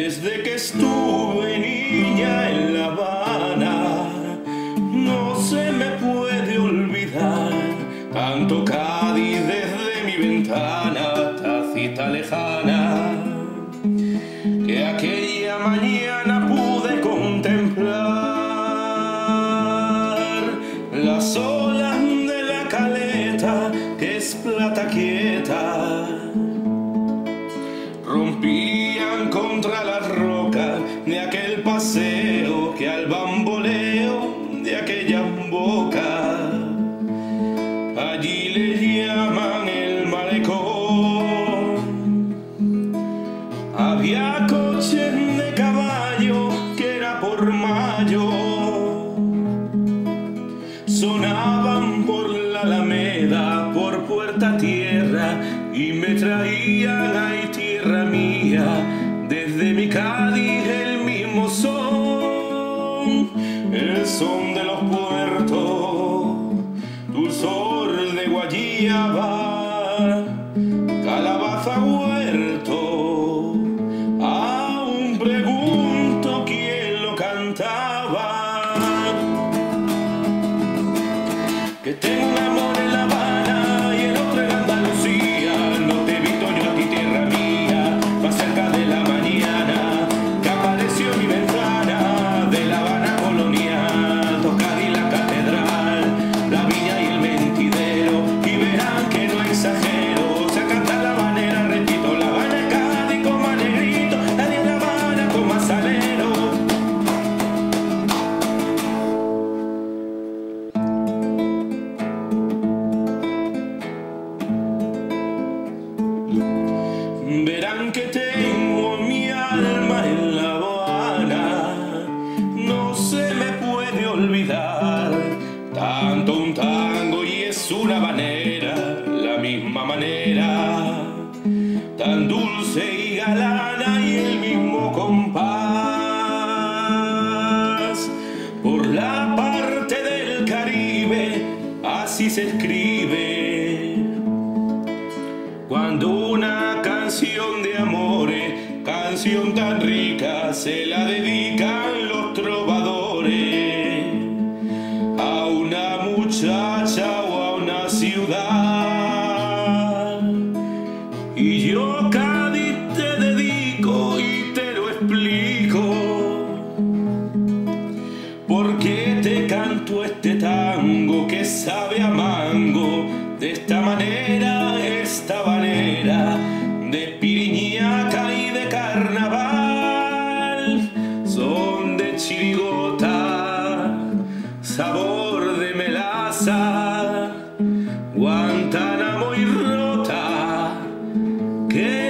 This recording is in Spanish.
Desde que estuve niña en La Habana, no se me puede olvidar tanto Cádiz desde mi ventana, tacita lejana, que aquella mañana pude contemplar las olas de la caleta que es plata quieta. Boca allí le llaman el malecón. Había coches de caballo que era por mayo, sonaban por la alameda, por puerta tierra y me traían ay tierra Verán que tengo mi alma en La Habana, no se me puede olvidar. Tanto un tango y es una habanera, la misma manera, tan dulce y galana y el mismo compás. Por la parte del Caribe, así se escribe. Canción tan rica, se la dedican los trovadores a una muchacha o a una ciudad. Y yo Cádiz te dedico y te lo explico. Porque te canto este tango que sabe a mango de esta manera, esta manera que